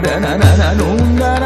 na na na na na